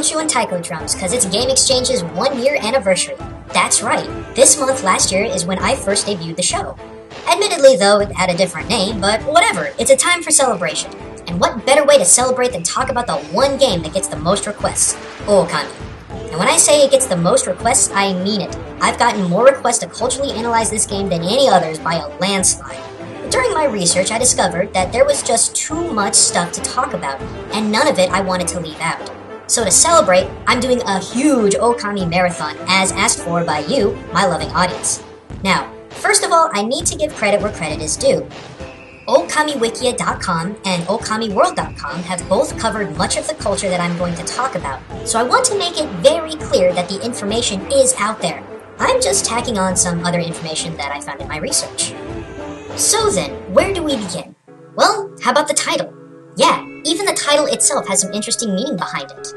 Orochu and Taiko Drums because it's Game Exchange's one year anniversary. That's right, this month last year is when I first debuted the show. Admittedly, though, it had a different name, but whatever, it's a time for celebration. And what better way to celebrate than talk about the one game that gets the most requests, oh, Okami. And when I say it gets the most requests, I mean it. I've gotten more requests to culturally analyze this game than any others by a landslide. During my research, I discovered that there was just too much stuff to talk about, and none of it I wanted to leave out. So to celebrate, I'm doing a huge Okami marathon as asked for by you, my loving audience. Now, first of all, I need to give credit where credit is due. OkamiWikia.com and OkamiWorld.com have both covered much of the culture that I'm going to talk about, so I want to make it very clear that the information is out there. I'm just tacking on some other information that I found in my research. So then, where do we begin? Well, how about the title? Yeah, even the title itself has some interesting meaning behind it.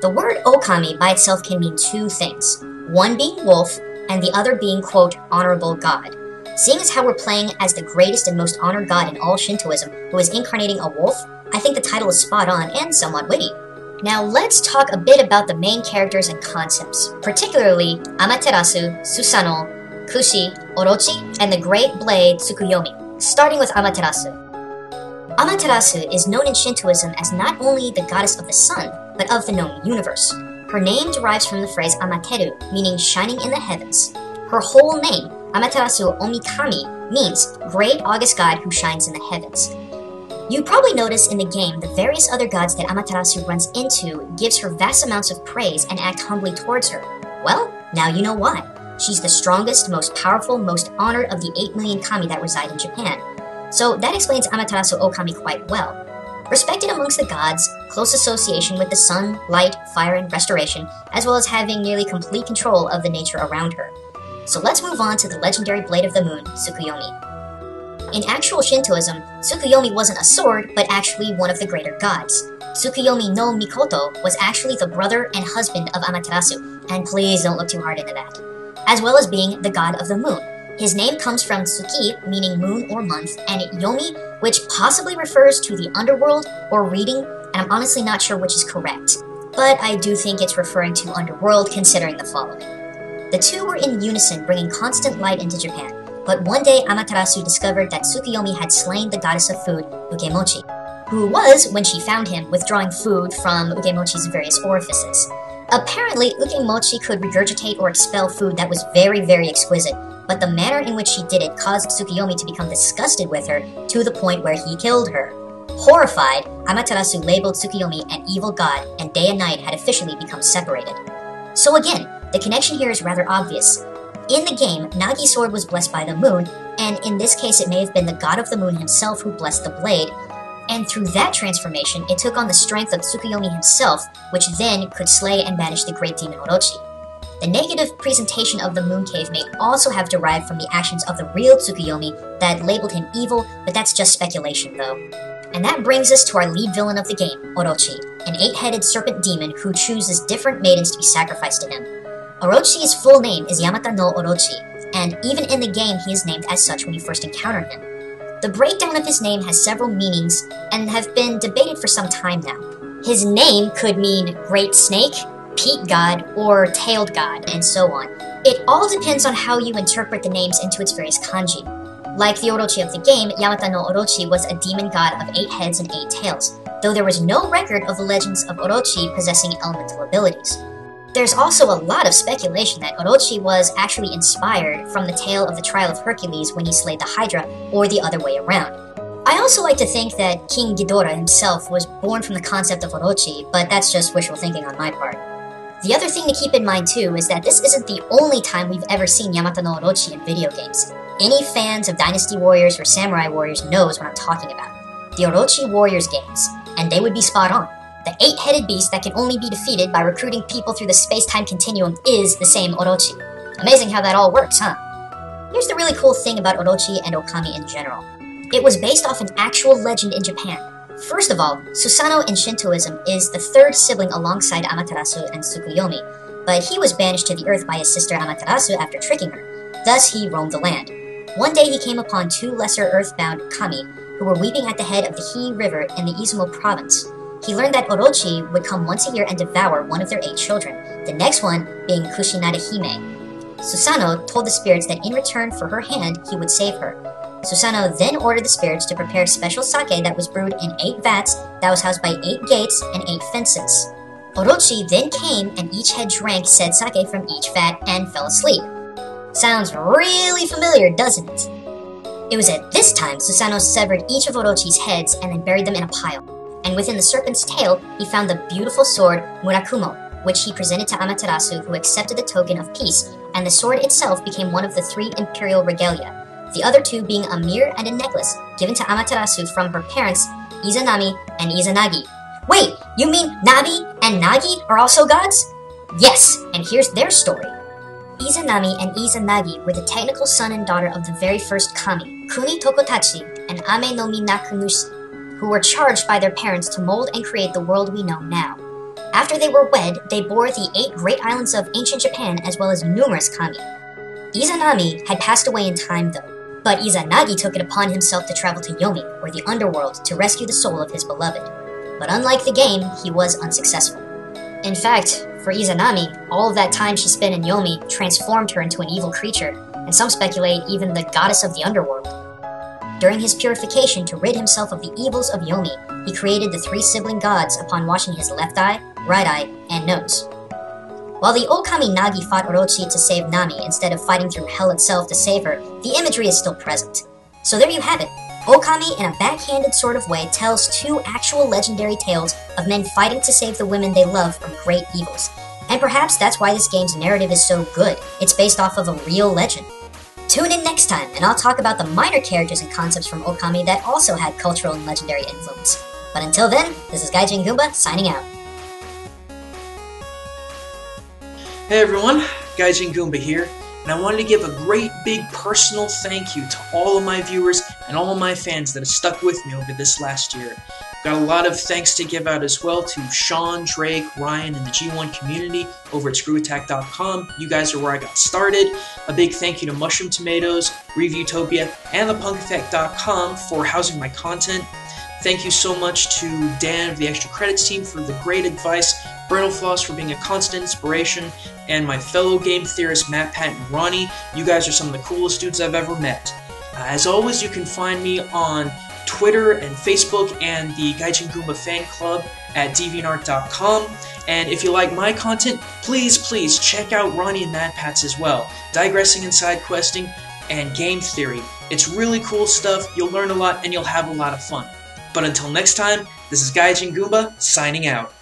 The word okami by itself can mean two things one being wolf, and the other being, quote, honorable god. Seeing as how we're playing as the greatest and most honored god in all Shintoism, who is incarnating a wolf, I think the title is spot on and somewhat witty. Now let's talk a bit about the main characters and concepts, particularly Amaterasu, Susanoo, Kushi, Orochi, and the Great Blade Tsukuyomi, starting with Amaterasu. Amaterasu is known in Shintoism as not only the goddess of the sun, but of the known universe. Her name derives from the phrase Amateru, meaning shining in the heavens. Her whole name, Amaterasu Omikami means great August god who shines in the heavens. You probably notice in the game the various other gods that Amaterasu runs into gives her vast amounts of praise and act humbly towards her. Well, now you know why. She's the strongest, most powerful, most honored of the 8 million kami that reside in Japan. So that explains Amaterasu Okami quite well. Respected amongst the gods, close association with the sun, light, fire, and restoration, as well as having nearly complete control of the nature around her. So let's move on to the legendary Blade of the Moon, Tsukuyomi. In actual Shintoism, Tsukuyomi wasn't a sword, but actually one of the greater gods. Tsukuyomi no Mikoto was actually the brother and husband of Amaterasu, and please don't look too hard into that. As well as being the god of the moon. His name comes from Tsuki, meaning moon or month, and Yomi, which possibly refers to the underworld or reading, and I'm honestly not sure which is correct. But I do think it's referring to underworld considering the following. The two were in unison, bringing constant light into Japan. But one day, Amaterasu discovered that Tsukuyomi had slain the goddess of food, Ukemochi, who was, when she found him, withdrawing food from Ukemochi's various orifices. Apparently, Ukemochi could regurgitate or expel food that was very, very exquisite, but the manner in which she did it caused Tsukuyomi to become disgusted with her to the point where he killed her. Horrified, Amaterasu labeled Tsukuyomi an evil god, and day and night had officially become separated. So again, the connection here is rather obvious. In the game, Nagi's sword was blessed by the moon, and in this case it may have been the god of the moon himself who blessed the blade, and through that transformation, it took on the strength of Tsukuyomi himself, which then could slay and banish the great demon Orochi. The negative presentation of the Moon Cave may also have derived from the actions of the real Tsukuyomi that labeled him evil, but that's just speculation though. And that brings us to our lead villain of the game, Orochi, an eight headed serpent demon who chooses different maidens to be sacrificed to him. Orochi's full name is Yamata no Orochi, and even in the game he is named as such when you first encounter him. The breakdown of his name has several meanings and have been debated for some time now. His name could mean Great Snake, Peak God, or Tailed God, and so on. It all depends on how you interpret the names into its various kanji. Like the Orochi of the game, Yamata no Orochi was a demon god of eight heads and eight tails, though there was no record of the legends of Orochi possessing elemental abilities. There's also a lot of speculation that Orochi was actually inspired from the tale of the trial of Hercules when he slayed the Hydra, or the other way around. I also like to think that King Ghidorah himself was born from the concept of Orochi, but that's just wishful thinking on my part. The other thing to keep in mind too is that this isn't the only time we've ever seen Yamata no Orochi in video games. Any fans of Dynasty Warriors or Samurai Warriors knows what I'm talking about. The Orochi Warriors games, and they would be spot on. The eight-headed beast that can only be defeated by recruiting people through the space-time continuum is the same Orochi. Amazing how that all works, huh? Here's the really cool thing about Orochi and Okami in general. It was based off an actual legend in Japan. First of all, Susanoo in Shintoism is the third sibling alongside Amaterasu and Tsukuyomi, but he was banished to the earth by his sister Amaterasu after tricking her. Thus, he roamed the land. One day he came upon two lesser earthbound kami who were weeping at the head of the Hii River in the Izumo province. he learned that Orochi would come once a year and devour one of their eight children, the next one being Kushinada Hime. Susanoo told the spirits that in return for her hand, he would save her. Susanoo then ordered the spirits to prepare special sake that was brewed in eight vats that was housed by eight gates and eight fences. Orochi then came and each had drank said sake from each vat and fell asleep. Sounds really familiar, doesn't it? It was at this time Susanoo severed each of Orochi's heads and then buried them in a pile. And within the serpent's tail, he found the beautiful sword Murakumo, which he presented to Amaterasu, who accepted the token of peace, and the sword itself became one of the three imperial regalia, the other two being a mirror and a necklace given to Amaterasu from her parents, Izanami and Izanagi. Wait, you mean Nami and Nagi are also gods? Yes, and here's their story. Izanami and Izanagi were the technical son and daughter of the very first kami, Kuni Tokotachi and Ame no Mi Nakumushi, who were charged by their parents to mold and create the world we know now. After they were wed, they bore the eight great islands of ancient Japan as well as numerous kami. Izanami had passed away in time though, but Izanagi took it upon himself to travel to Yomi, or the underworld, to rescue the soul of his beloved. But unlike the game, he was unsuccessful. In fact, for Izanami, all of that time she spent in Yomi transformed her into an evil creature, and some speculate even the goddess of the underworld. During his purification to rid himself of the evils of Yomi, he created the three sibling gods upon washing his left eye, right eye, and nose. While the Okami Nagi fought Orochi to save Nami instead of fighting through hell itself to save her, the imagery is still present. So there you have it. Okami, in a backhanded sort of way, tells two actual legendary tales of men fighting to save the women they love from great evils. And perhaps that's why this game's narrative is so good. It's based off of a real legend. Tune in next time, and I'll talk about the minor characters and concepts from Okami that also had cultural and legendary influence. But until then, this is Gaijin Goomba signing out. Hey everyone, Gaijin Goomba here, and I wanted to give a great big personal thank you to all of my viewers and all of my fans that have stuck with me over this last year. Got a lot of thanks to give out as well to Sean, Drake, Ryan, and the G1 community over at ScrewAttack.com. You guys are where I got started. A big thank you to Mushroom Tomatoes, Reviewtopia, and ThePunkEffect.com for housing my content. Thank you so much to Dan of the Extra Credits team for the great advice Floss for being a constant inspiration, and my fellow game theorists Matt, Pat, and Ronnie. You guys are some of the coolest dudes I've ever met. Uh, as always, you can find me on Twitter and Facebook and the Gaijin Goomba fan club at deviantart.com. And if you like my content, please, please check out Ronnie and Matt Pat's as well. Digressing and side questing and game theory. It's really cool stuff. You'll learn a lot and you'll have a lot of fun. But until next time, this is Gaijin Goomba signing out.